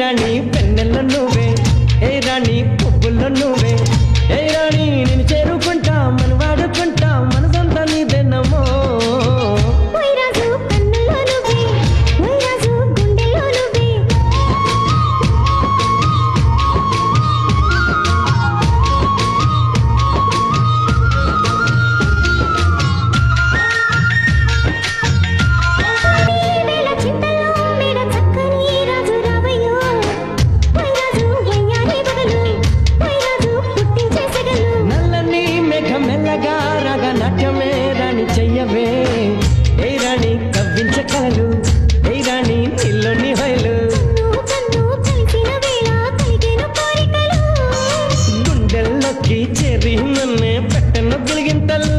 రాణి పెన్నెల్లో నువ్వే. ఏ రాణి పువ్వుల్లో నువ్వే. చెయ్యవే. ఏ రాణి కవ్వించే కలలు ఏ రాణి నీలోని హయలు గుండెల్లోకి చెరి నన్నే పెట్టను గెలిగింతలు.